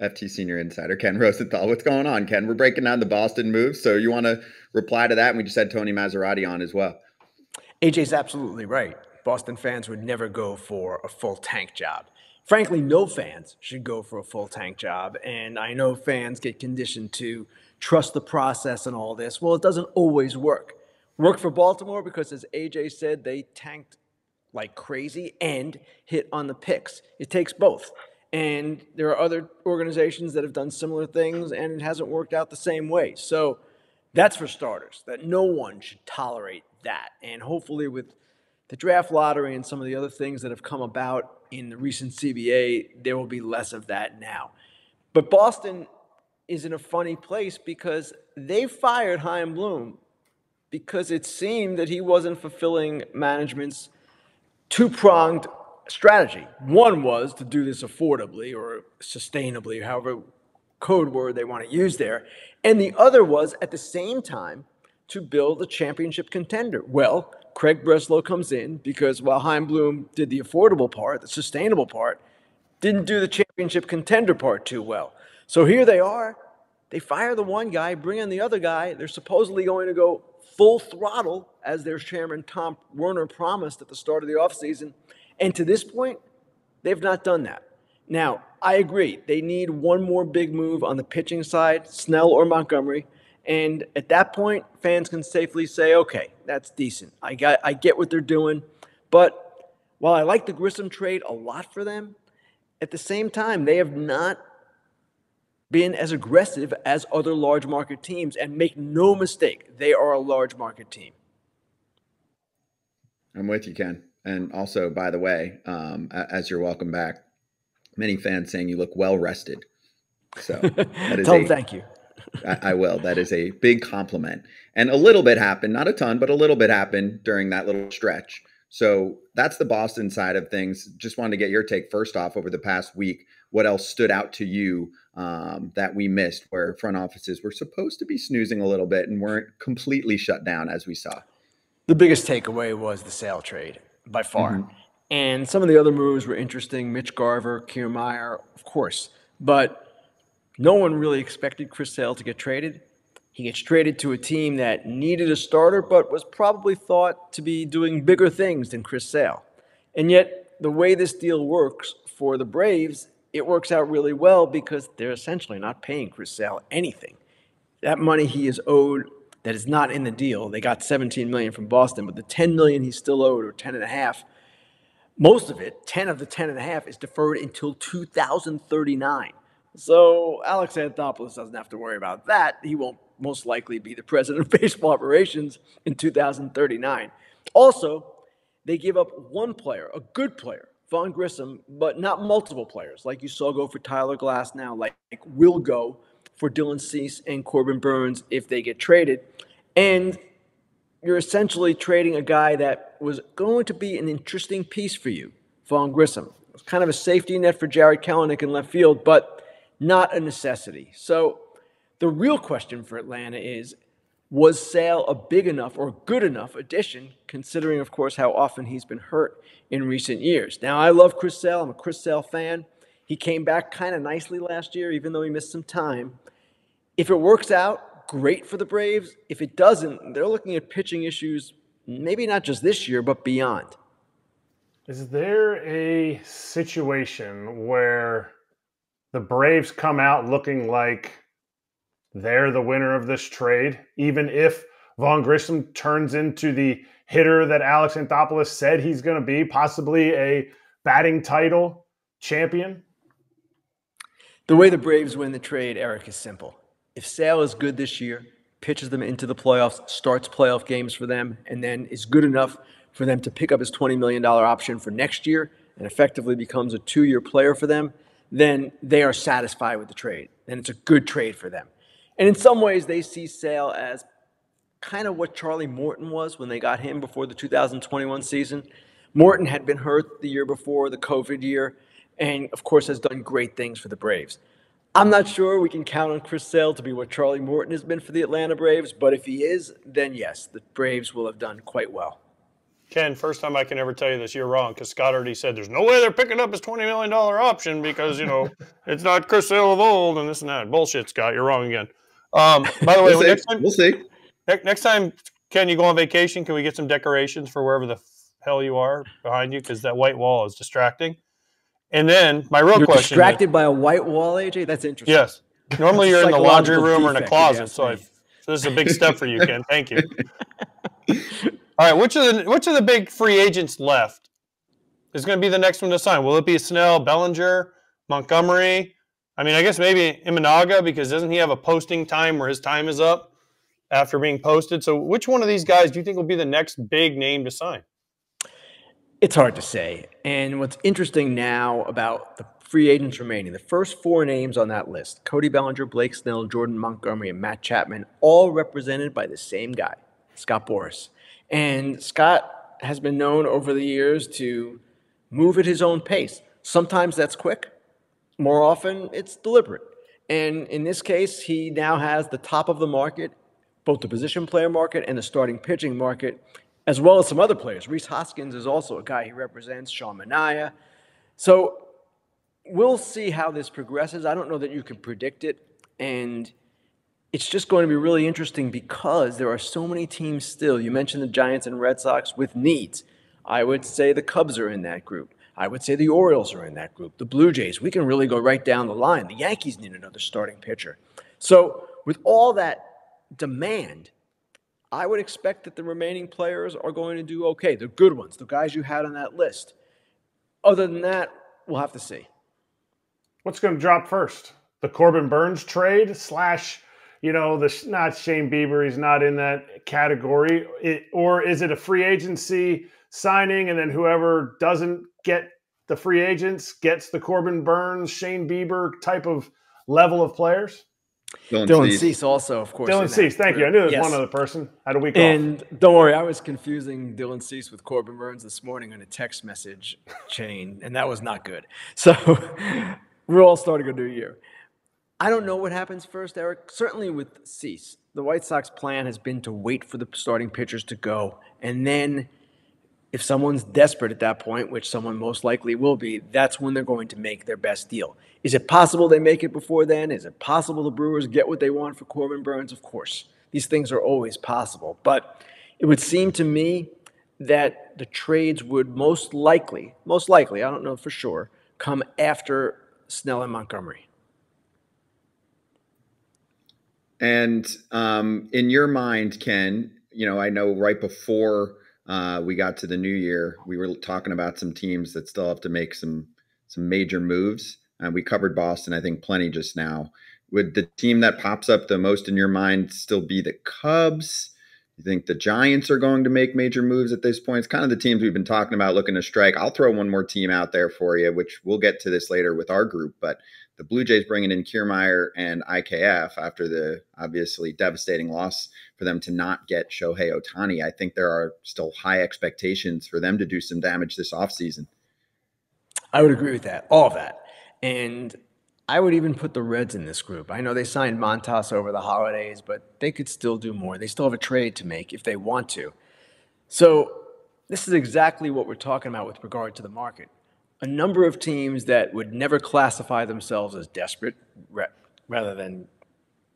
FT senior insider Ken Rosenthal. What's going on, Ken? We're breaking down the Boston move, so you want to reply to that? And we just had Tony Massarotti on as well. AJ's absolutely right. Boston fans would never go for a full tank job. Frankly, no fans should go for a full tank job. And I know fans get conditioned to trust the process and all this. Well, it doesn't always work. Work for Baltimore because, as AJ said, they tanked like crazy and hit on the picks. It takes both. And there are other organizations that have done similar things and it hasn't worked out the same way. So that's for starters, that no one should tolerate that. And hopefully, with the draft lottery and some of the other things that have come about in the recent CBA, there will be less of that now. But Boston is in a funny place because they fired Chaim Bloom because it seemed that he wasn't fulfilling management's two pronged strategy. One was to do this affordably or sustainably, however code word they want to use there. And the other was at the same time to build a championship contender. Well, Craig Breslow comes in because while Chaim Bloom did the affordable part, the sustainable part, didn't do the championship contender part too well. So here they are. They fire the one guy, bring in the other guy. They're supposedly going to go full throttle, as their chairman Tom Werner promised at the start of the offseason. And to this point, they've not done that. Now, I agree. They need one more big move on the pitching side, Snell or Montgomery. And at that point, fans can safely say, okay, that's decent. I, got, I get what they're doing. But while I like the Grissom trade a lot for them, at the same time, they have not been as aggressive as other large market teams. And make no mistake, they are a large market team. I'm with you, Ken. And also, by the way, um, as you're welcome back, many fans saying you look well rested. So that is Tell a, thank you. I, I, will. That is a big compliment. And a little bit happened, not a ton, but a little bit happened during that little stretch. So that's the Boston side of things. Just wanted to get your take first off over the past week. What else stood out to you um, that we missed where front offices were supposed to be snoozing a little bit and weren't completely shut down as we saw? The biggest takeaway was the Sale trade by far. Mm-hmm. And some of the other moves were interesting. Mitch Garver, Kiermaier, of course. But no one really expected Chris Sale to get traded. He gets traded to a team that needed a starter, but was probably thought to be doing bigger things than Chris Sale. And yet, the way this deal works for the Braves, it works out really well because they're essentially not paying Chris Sale anything. That money he is owed that is not in the deal. They got 17 million from Boston, but the 10 million he's still owed, or 10 and a half, most of it, 10 of the 10 and a half, is deferred until 2039. So Alex Anthopoulos doesn't have to worry about that. He won't most likely be the president of baseball operations in 2039. Also, they give up one player, a good player, Vaughn Grissom, but not multiple players, like you saw go for Tyler Glasnow, like will go for Dylan Cease and Corbin Burnes if they get traded. And you're essentially trading a guy that was going to be an interesting piece for you, Vaughn Grissom. It's kind of a safety net for Jarred Kelenic in left field, but not a necessity. So the real question for Atlanta is was Sale a big enough or good enough addition, considering, of course, how often he's been hurt in recent years? Now, I love Chris Sale. I'm a Chris Sale fan. He came back kind of nicely last year, even though he missed some time. If it works out, great for the Braves. If it doesn't, they're looking at pitching issues, maybe not just this year, but beyond. Is there a situation where the Braves come out looking like they're the winner of this trade, even if Vaughn Grissom turns into the hitter that Alex Anthopoulos said he's going to be, possibly a batting title champion? The way the Braves win the trade, Erik, is simple. If Sale is good this year, pitches them into the playoffs, starts playoff games for them, and then is good enough for them to pick up his $20 million option for next year and effectively becomes a two year player for them, then they are satisfied with the trade. Then it's a good trade for them. And in some ways, they see Sale as kind of what Charlie Morton was when they got him before the 2021 season. Morton had been hurt the year before, the COVID year and of course has done great things for the Braves. I'm not sure we can count on Chris Sale to be what Charlie Morton has been for the Atlanta Braves, but if he is, then yes, the Braves will have done quite well. Ken, first time I can ever tell you this, you're wrong because Scott already said there's no way they're picking up his $20 million option because, you know, it's not Chris Sale of old and this and that. Bullshit, Scott. You're wrong again. Um, by the way, we'll next see. time, we'll see. Next time, Ken, you go on vacation, can we get some decorations for wherever the hell you are behind you? Because that white wall is distracting. And then my real you're question distracted is, by a white wall, AJ? That's interesting. Yes. Normally you're in the laundry room or in a closet. So, so this is a big step for you, Ken. Thank you. All right, which of the which of the big free agents left is going to be the next one to sign? Will it be Snell, Bellinger, Montgomery? I mean, I guess maybe Imanaga because doesn't he have a posting time where his time is up after being posted? So, which one of these guys do you think will be the next big name to sign? It's hard to say. And what's interesting now about the free agents remaining, the first four names on that list Cody Bellinger, Blake Snell, Jordan Montgomery, and Matt Chapman, all represented by the same guy, Scott Boras. And Scott has been known over the years to move at his own pace. Sometimes that's quick, more often it's deliberate. And in this case, he now has the top of the market, both the position player market and the starting pitching market, as well as some other players. Rhys Hoskins is also a guy he represents, Sean Manaea. So we'll see how this progresses. I don't know that you can predict it. And it's just going to be really interesting because there are so many teams still. You mentioned the Giants and Red Sox with needs. I would say the Cubs are in that group. I would say the Orioles are in that group. The Blue Jays, we can really go right down the line. The Yankees need another starting pitcher. So, with all that demand, I would expect that the remaining players are going to do okay. The good ones, the guys you had on that list. Other than that, we'll have to see. What's going to drop first? The Corbin Burnes trade slash you know, the not Shane Bieber, he's not in that category. It, or is it a free agency signing and then whoever doesn't get the free agents gets the Corbin Burnes, Shane Bieber type of level of players? Dylan, Dylan Cease. Cease also, of course. Dylan Cease, thank you. I knew there was yes. one other person. Had a week and off. don't worry, I was confusing Dylan Cease with Corbin Burnes this morning on a text message chain, and that was not good. So we're all starting a new year. I don't know what happens first, Erik. Certainly with Cease, the White Sox plan has been to wait for the starting pitchers to go. And then if someone's desperate at that point, which someone most likely will be, that's when they're going to make their best deal. Is it possible they make it before then? Is it possible the Brewers get what they want for Corbin Burnes? Of course. These things are always possible. But it would seem to me that the trades would most likely, most likely, I don't know for sure, come after Snell and Montgomery. And um, in your mind, Ken, you know, I know right before uh, we got to the new year, we were talking about some teams that still have to make some some major moves. Uh, we covered Boston, I think, plenty just now. Would the team that pops up the most in your mind still be the Cubs? You think the Giants are going to make major moves at this point? It's kind of the teams we've been talking about looking to strike. I'll throw one more team out there for you, which we'll get to this later with our group. But the Blue Jays bringing in Kiermaier and IKF after the obviously devastating loss for them to not get Shohei Ohtani. I think there are still high expectations for them to do some damage this offseason. I would agree with that, all of that. And I would even put the Reds in this group. I know they signed Montas over the holidays, but they could still do more. They still have a trade to make if they want to. So, this is exactly what we're talking about with regard to the market a number of teams that would never classify themselves as desperate rather than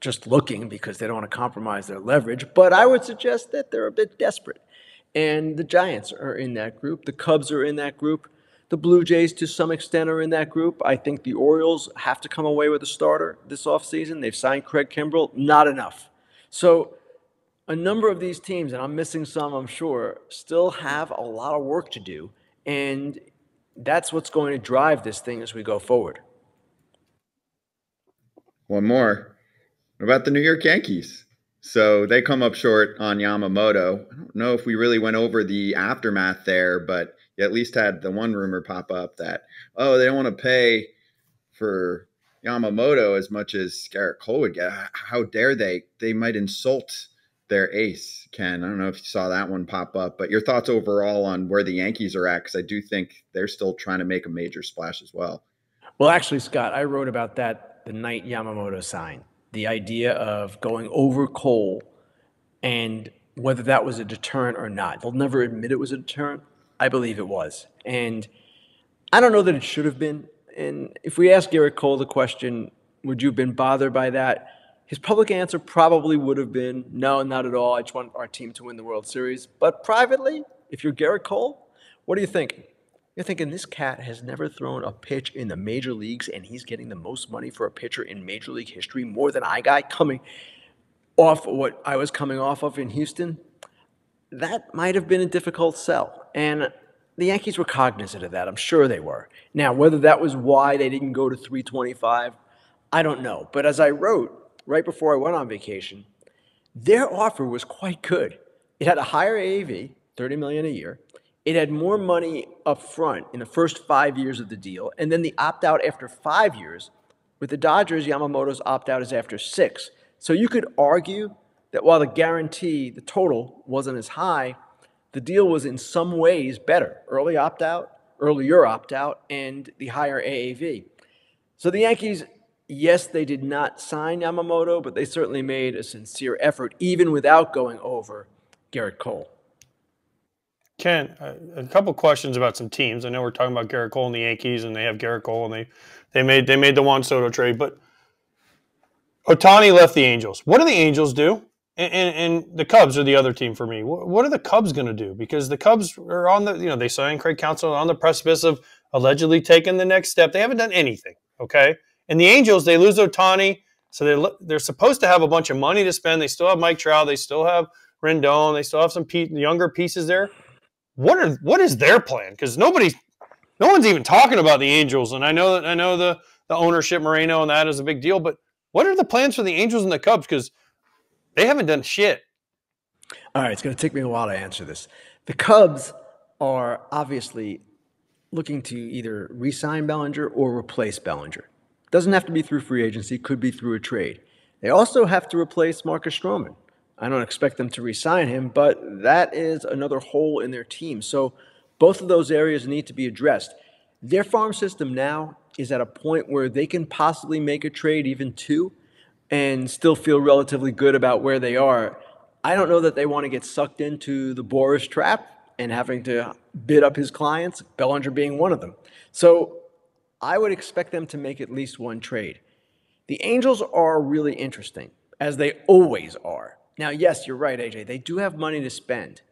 just looking because they don't want to compromise their leverage. But I would suggest that they're a bit desperate. And the Giants are in that group. The Cubs are in that group. The Blue Jays, to some extent, are in that group. I think the Orioles have to come away with a starter this offseason. They've signed Craig Kimbrel. Not enough. So a number of these teams, and I'm missing some, I'm sure, still have a lot of work to do. And that's what's going to drive this thing as we go forward. One more. What about the New York Yankees? So they come up short on Yamamoto. I don't know if we really went over the aftermath there, but you at least had the one rumor pop up that, oh, they don't want to pay for Yamamoto as much as Gerrit Cole would get. How dare they? They might insult their ace, Ken. I don't know if you saw that one pop up, but your thoughts overall on where the Yankees are at, because I do think they're still trying to make a major splash as well. Well, actually, Scott, I wrote about that the night Yamamoto signed. The idea of going over Cole and whether that was a deterrent or not. They'll never admit it was a deterrent. I believe it was. And I don't know that it should have been. And if we ask Gerrit Cole the question, would you have been bothered by that? His public answer probably would have been, no, not at all. I just want our team to win the World Series. But privately, if you're Gerrit Cole, what are you thinking? You're thinking this cat has never thrown a pitch in the major leagues and he's getting the most money for a pitcher in major league history, more than I got coming off what I was coming off of in Houston. That might have been a difficult sell. And the Yankees were cognizant of that. I'm sure they were. Now, whether that was why they didn't go to 325, I don't know. But as I wrote, right before I went on vacation, their offer was quite good. It had a higher AAV, 30 million a year. It had more money up front in the first five years of the deal, and then the opt out after five years. With the Dodgers, Yamamoto's opt out is after six. So you could argue that while the guarantee, the total, wasn't as high, the deal was in some ways better. Early opt out, earlier opt out, and the higher AAV. So the Yankees yes, they did not sign Yamamoto, but they certainly made a sincere effort, even without going over Gerrit Cole. Ken, uh, a couple questions about some teams. I know we're talking about Gerrit Cole and the Yankees, and they have Gerrit Cole, and they they made they made the Juan Soto trade, but Ohtani left the Angels. What do the Angels do? And, and, and the Cubs are the other team for me. What, are the Cubs going to do? Because the Cubs are on the you know they signed Craig Counsell on the precipice of allegedly taking the next step. They haven't done anything. Okay, and the Angels, they lose Ohtani, so they're they're supposed to have a bunch of money to spend. They still have Mike Trout, they still have Rendon, they still have some pe- younger pieces there. What are what is their plan? Because nobody's no one's even talking about the Angels, and I know that I know the the ownership Moreno and that is a big deal. But what are the plans for the Angels and the Cubs? Because they haven't done shit. All right, it's going to take me a while to answer this. The Cubs are obviously looking to either re-sign Bellinger or replace Bellinger. Doesn't have to be through free agency, could be through a trade. They also have to replace Marcus Stroman. I don't expect them to re-sign him, but that is another hole in their team. So both of those areas need to be addressed. Their farm system now is at a point where they can possibly make a trade, even two, and still feel relatively good about where they are. I don't know that they want to get sucked into the Boras trap and having to bid up his clients, Bellinger being one of them. So I would expect them to make at least one trade. The Angels are really interesting, as they always are. Now, yes, you're right, AJ. They do have money to spend.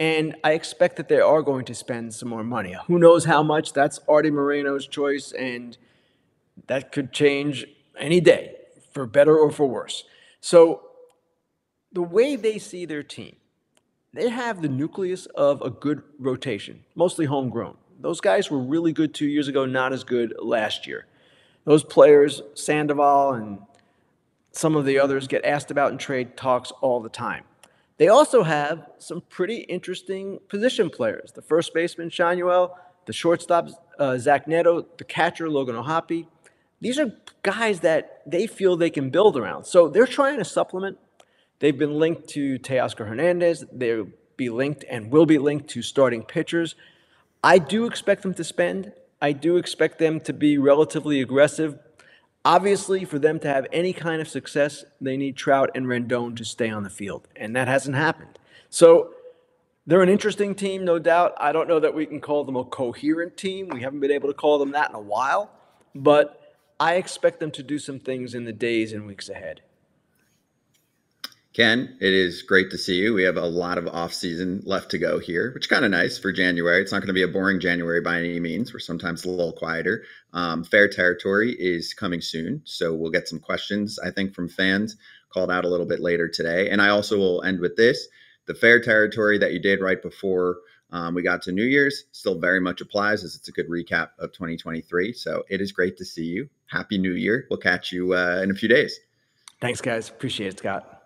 And I expect that they are going to spend some more money. Who knows how much? That's Artie Moreno's choice, and that could change any day, for better or for worse. So, the way they see their team, they have the nucleus of a good rotation, mostly homegrown. Those guys were really good two years ago, not as good last year. Those players, Sandoval and some of the others, get asked about in trade talks all the time. They also have some pretty interesting position players. The first baseman, Schanuel, the shortstop, uh, Zach Neto, the catcher, Logan O'Hoppe. These are guys that they feel they can build around. So they're trying to supplement. They've been linked to Teoscar Hernandez. They'll be linked and will be linked to starting pitchers. I do expect them to spend. I do expect them to be relatively aggressive. Obviously, for them to have any kind of success, they need Trout and Rendon to stay on the field, and that hasn't happened. So they're an interesting team, no doubt. I don't know that we can call them a coherent team. We haven't been able to call them that in a while, but I expect them to do some things in the days and weeks ahead. Ken, it is great to see you. We have a lot of off season left to go here, which is kind of nice for January. It's not going to be a boring January by any means. We're sometimes a little quieter. Um, fair territory is coming soon, so we'll get some questions I think from fans called out a little bit later today. And I also will end with this: the fair territory that you did right before um, we got to New Year's still very much applies as it's a good recap of 2023. So it is great to see you. Happy New Year. We'll catch you uh, in a few days. Thanks, guys. Appreciate it, Scott.